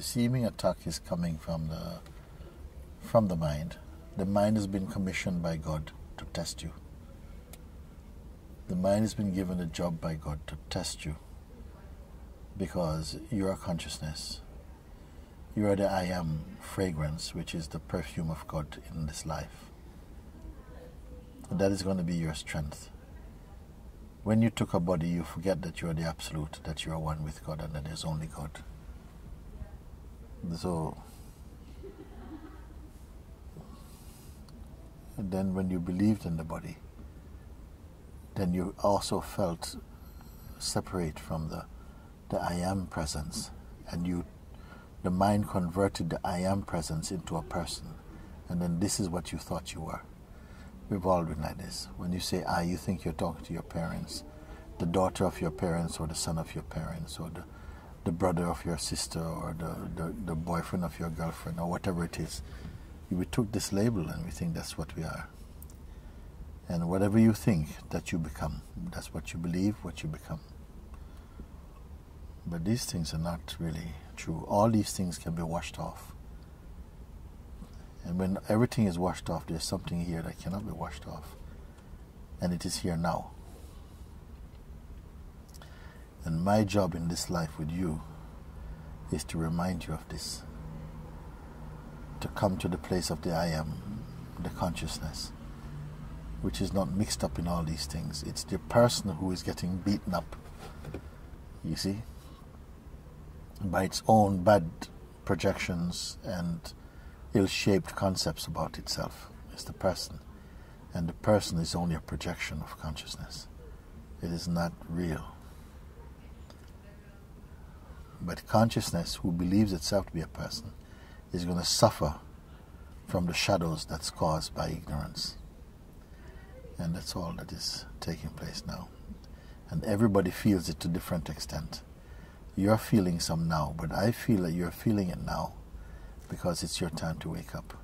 The seeming attack is coming from the from the mind. The mind has been commissioned by God to test you. The mind has been given a job by God to test you because you are consciousness. You are the I am fragrance, which is the perfume of God in this life. That is going to be your strength. When you took a body, you forget that you are the absolute, that you are one with God, and that there's only God. So, and then when you believed in the body, then you also felt separate from the, the I am presence, and you, the mind converted the I am presence into a person, and then this is what you thought you were. We've all been like this. When you say I, you think you're talking to your parents, the daughter of your parents, or the son of your parents, or the, the brother of your sister, or the, the, the boyfriend of your girlfriend, or whatever it is. We took this label and we think that's what we are. And whatever you think that you become, that's what you believe, what you become. But these things are not really true. All these things can be washed off. And when everything is washed off, there's something here that cannot be washed off. And it is here now. And my job in this life with you is to remind you of this. To come to the place of the I am, the consciousness, which is not mixed up in all these things. It's the person who is getting beaten up, you see, by its own bad projections and ill shaped concepts about itself. It's the person. And the person is only a projection of consciousness, it is not real. But consciousness, who believes itself to be a person, is going to suffer from the shadows that's caused by ignorance. And that's all that is taking place now. And everybody feels it to different extent. You're feeling some now, but I feel that you're feeling it now because it's your time to wake up.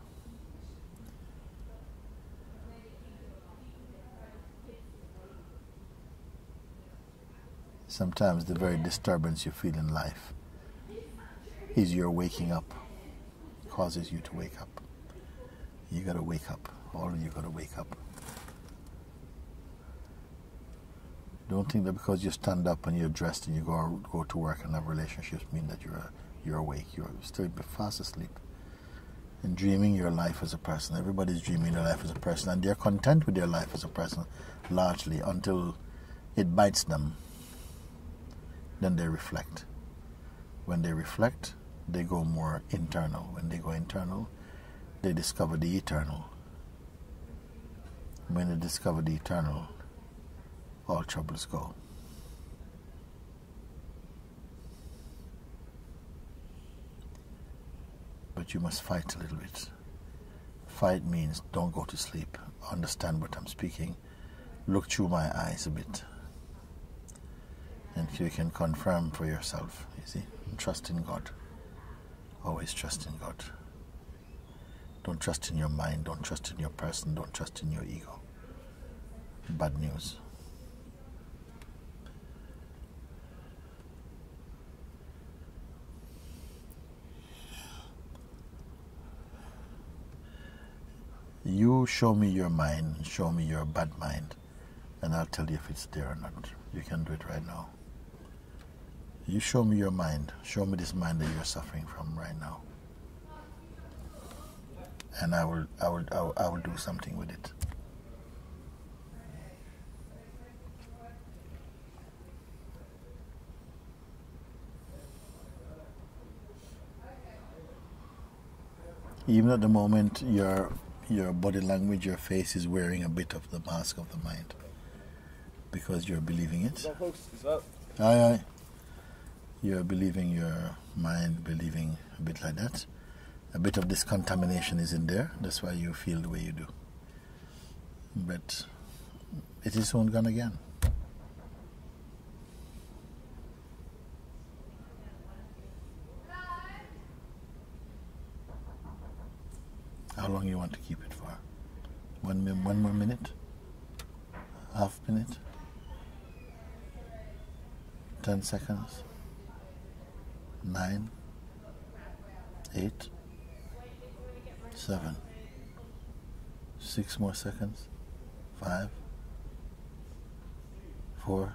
Sometimes the very disturbance you feel in life is your waking up, causes you to wake up. You gotta wake up. All of you gotta wake up. Don't think that because you stand up and you're dressed and you go go to work and have relationships mean that you're you're awake. You're still fast asleep. And dreaming your life as a person. Everybody's dreaming their life as a person and they're content with their life as a person largely until it bites them. Then they reflect. When they reflect, they go more internal. When they go internal, they discover the eternal. When they discover the eternal, all troubles go. but you must fight a little bit. Fight means don't go to sleep. Understand what I'm speaking. Look through my eyes a bit. And you can confirm for yourself, you see. Trust in God. Always trust in God. Don't trust in your mind, don't trust in your person, don't trust in your ego. Bad news. You show me your mind, show me your bad mind, and I'll tell you if it's there or not. You can do it right now. You show me your mind, show me this mind that you're suffering from right now. And I will, I will, I will, I will do something with it. Even at the moment, you're your body language, your face is wearing a bit of the mask of the mind because you're believing it. Aye, aye. You're believing your mind, believing a bit like that. A bit of this contamination is in there. That's why you feel the way you do. But it is soon gone again. How long you want to keep it for? One, one more minute? Half minute? Ten seconds? Nine? Eight. Seven. Six more seconds. Five. Four.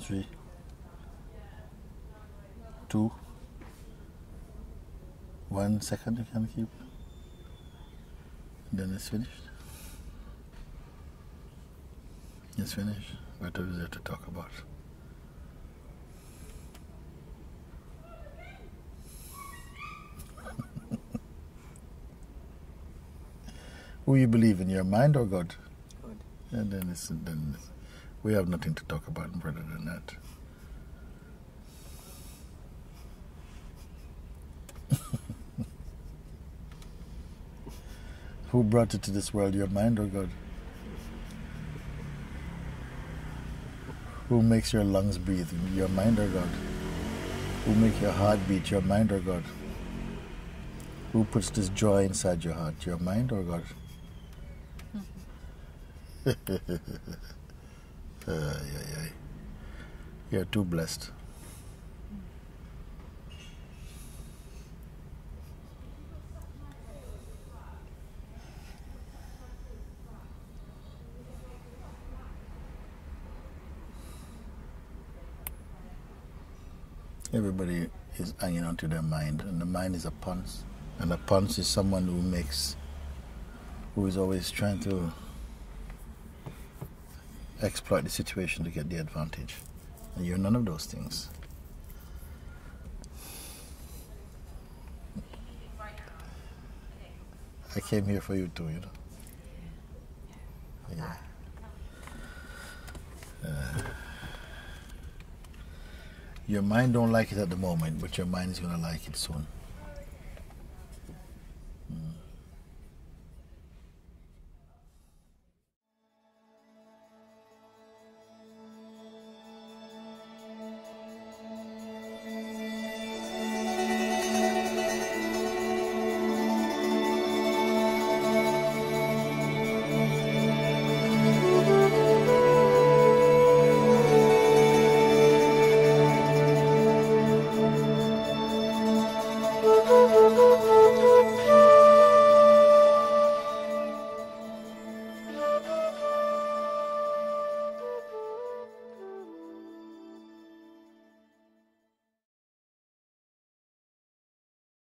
Three. Two. One second you can keep. Then it's finished. It's finished. What is there to talk about? Who you believe in, your mind or God? God. And then it's then we have nothing to talk about further than that. Who brought it to this world, your mind or God? Who makes your lungs breathe, your mind or God? Who makes your heart beat, your mind or God? Who puts this joy inside your heart, your mind or God? Ay, ay, ay. You're too blessed. Everybody is hanging on to their mind, and the mind is a punce. And a punce is someone who makes, who is always trying to exploit the situation to get the advantage. And you're none of those things. I came here for you too, you know. Yeah. Uh, your mind don't like it at the moment, but your mind is gonna like it soon.